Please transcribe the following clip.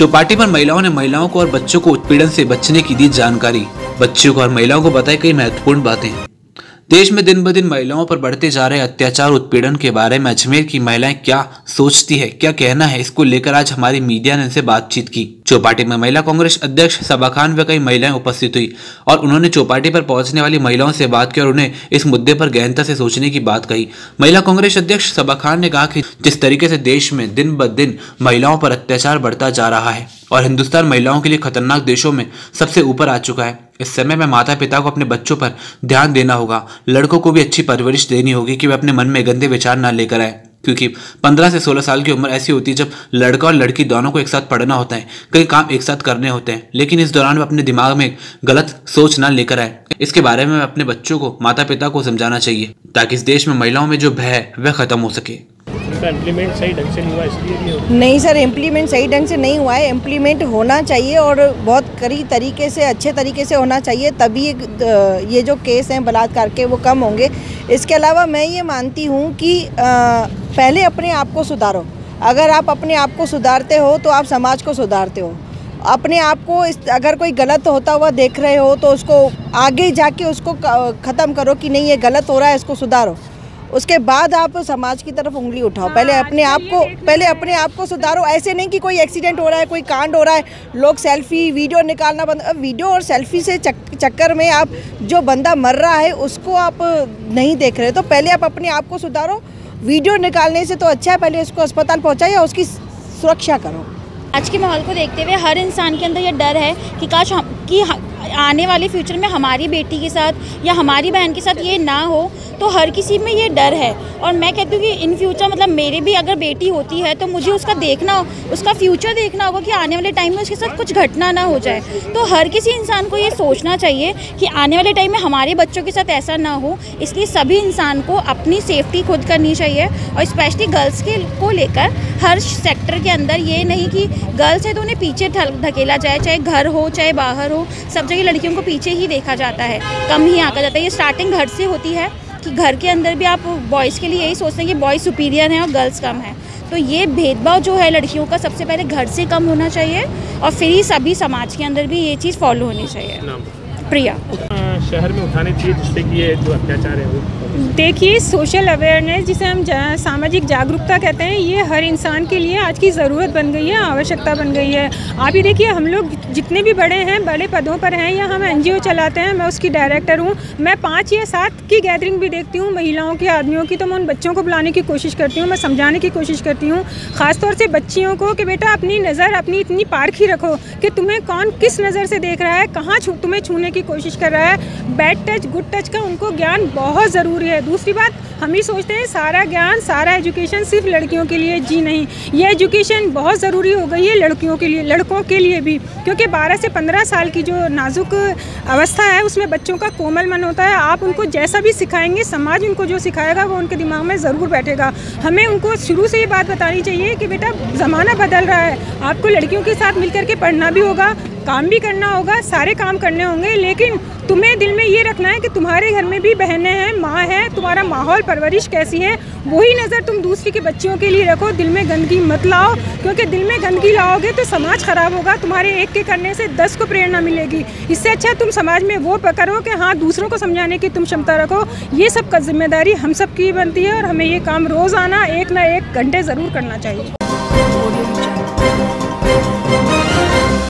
चौपाटी पर महिलाओं ने महिलाओं को और बच्चों को उत्पीड़न से बचने की दी जानकारी। बच्चों को और महिलाओं को बताई कई महत्वपूर्ण बातें। देश में दिन ब दिन महिलाओं पर बढ़ते जा रहे अत्याचार उत्पीड़न के बारे में अजमेर की महिलाएँ क्या सोचती है, क्या कहना है? इसको लेकर आज हमारी मीडिया ने इनसे बातचीत की। चौपाटी में महिला कांग्रेस अध्यक्ष सबा खान व कई महिलाएँ उपस्थित हुई और उन्होंने चौपाटी पर पहुँचने वाली महिलाओं से बात की और उन्हें इस मुद्दे पर गहनता से सोचने की बात कही। महिला कांग्रेस अध्यक्ष सबा खान ने कहा कि जिस तरीके से देश में दिन ब दिन महिलाओं पर अत्याचार बढ़ता जा रहा है और हिंदुस्तान महिलाओं के लिए खतरनाक देशों में सबसे ऊपर आ चुका है इस समय में माता पिता को अपने बच्चों पर ध्यान देना होगा। लड़कों को भी अच्छी परवरिश देनी होगी कि वे अपने मन में गंदे विचार ना लेकर आए, क्योंकि 15 से 16 साल की उम्र ऐसी होती है जब लड़का और लड़की दोनों को एक साथ पढ़ना होता है, कई काम एक साथ करने होते हैं, लेकिन इस दौरान वे अपने दिमाग में गलत सोच ना लेकर आए। इसके बारे में अपने बच्चों को माता पिता को समझाना चाहिए, ताकि इस देश में महिलाओं में जो भय है, वह खत्म हो सके। इम्प्लीमेंट सही ढंग से नहीं हुआ, इसलिए नहीं सर इम्प्लीमेंट सही ढंग से नहीं हुआ है। इम्प्लीमेंट होना चाहिए और बहुत कड़ी तरीके से, अच्छे तरीके से होना चाहिए, तभी ये जो केस हैं बलात्कार के, वो कम होंगे। इसके अलावा मैं ये मानती हूँ कि पहले अपने आप को सुधारो। अगर आप अपने आप को सुधारते हो तो आप समाज को सुधारते हो। अपने आप को इस, अगर कोई गलत होता हुआ देख रहे हो तो उसको आगे जाके उसको ख़त्म करो कि नहीं, ये गलत हो रहा है, इसको सुधारो। उसके बाद आप समाज की तरफ़ उंगली उठाओ। हाँ, पहले अपने आप को पहले अपने आप को सुधारो। ऐसे नहीं कि कोई एक्सीडेंट हो रहा है कोई कांड हो रहा है। लोग सेल्फी वीडियो निकालना बंद वीडियो और सेल्फी से चक, चक्कर में आप जो बंदा मर रहा है उसको आप नहीं देख रहे। तो पहले आप अपने आप को सुधारो। वीडियो निकालने से तो अच्छा है पहले उसको अस्पताल पहुँचाए या उसकी सुरक्षा करो। आज के माहौल को देखते हुए हर इंसान के अंदर यह डर है कि काश हम कि आने वाले फ्यूचर में हमारी बेटी के साथ या हमारी बहन के साथ ये ना हो तो हर किसी में ये डर है। और मैं कहती हूँ कि इन फ्यूचर मतलब मेरे भी अगर बेटी होती है तो मुझे उसका देखना, उसका फ्यूचर देखना होगा कि आने वाले टाइम में उसके साथ कुछ घटना ना हो जाए। तो हर किसी इंसान को ये सोचना चाहिए कि आने वाले टाइम में हमारे बच्चों के साथ ऐसा ना हो, इसलिए सभी इंसान को अपनी सेफ्टी खुद करनी चाहिए। और स्पेशली गर्ल्स के को लेकर हर सेक्टर के अंदर ये नहीं कि गर्ल्स है तो उन्हें पीछे धकेला जाए, चाहे घर हो, चाहे बाहर हो, सब जगह लड़कियों को पीछे ही देखा जाता है, कम ही आका जाता है। ये स्टार्टिंग घर से होती है कि घर के अंदर भी आप बॉयज़ के लिए यही सोचते हैं कि बॉयज़ सुपीरियर हैं और गर्ल्स कम हैं। तो ये भेदभाव जो है लड़कियों का सबसे पहले घर से कम होना चाहिए और फिर ही सभी समाज के अंदर भी ये चीज़ फॉलो होनी चाहिए। प्रिया। शहर में उठाने चाहिए जिससे कि ये जो अत्याचार है वो देखिए सोशल अवेयरनेस जिसे हम जा, सामाजिक जागरूकता कहते हैं ये हर इंसान के लिए आज की ज़रूरत बन गई है आवश्यकता बन गई है। आप ही देखिए हम लोग जितने भी बड़े हैं बड़े पदों पर हैं या हम एनजीओ चलाते हैं मैं उसकी डायरेक्टर हूँ। मैं पाँच या सात की गैदरिंग भी देखती हूँ महिलाओं की आदमियों की तो मैं उन बच्चों को बुलाने की कोशिश करती हूँ मैं समझाने की कोशिश करती हूँ। ख़ासतौर से बच्चियों को कि बेटा अपनी नज़र अपनी इतनी पारखी रखो कि तुम्हें कौन किस नज़र से देख रहा है कहाँ तुम्हें छूने की कोशिश कर रहा है। बैड टच गुड टच का उनको ज्ञान बहुत ज़रूरी है। दूसरी बात, हम ही सोचते हैं सारा ज्ञान, सारा एजुकेशन सिर्फ़ लड़कियों के लिए जी नहीं। ये एजुकेशन बहुत ज़रूरी हो गई है लड़कियों के लिए, लड़कों के लिए भी। क्योंकि 12 से 15 साल की जो नाजुक अवस्था है, उसमें बच्चों का कोमल मन होता है। आप उनको जैसा भी सिखाएँगे, समाज उनको जो सिखाएगा, वो उनके दिमाग में ज़रूर बैठेगा। हमें उनको शुरू से ये बात बतानी चाहिए कि बेटा, ज़माना बदल रहा है। आपको लड़कियों के साथ मिल के पढ़ना भी होगा, काम भी करना होगा, सारे काम करने होंगे, लेकिन तुम्हें दिल में ये रखना है कि तुम्हारे घर में भी बहनें हैं, माँ है, तुम्हारा माहौल, परवरिश कैसी है, वही नज़र तुम दूसरी के बच्चियों के लिए रखो, दिल में गंदगी मत लाओ, क्योंकि दिल में गंदगी लाओगे तो समाज ख़राब होगा, तुम्हारे एक के करने से दस को प्रेरणा मिलेगी। इससे अच्छा तुम समाज में वो पकड़ो कि हाँ दूसरों को समझाने की तुम क्षमता रखो, ये सब ज़िम्मेदारी हम सब की बनती है और हमें ये काम रोज़ाना एक ना एक घंटे ज़रूर करना चाहिए। Thank you.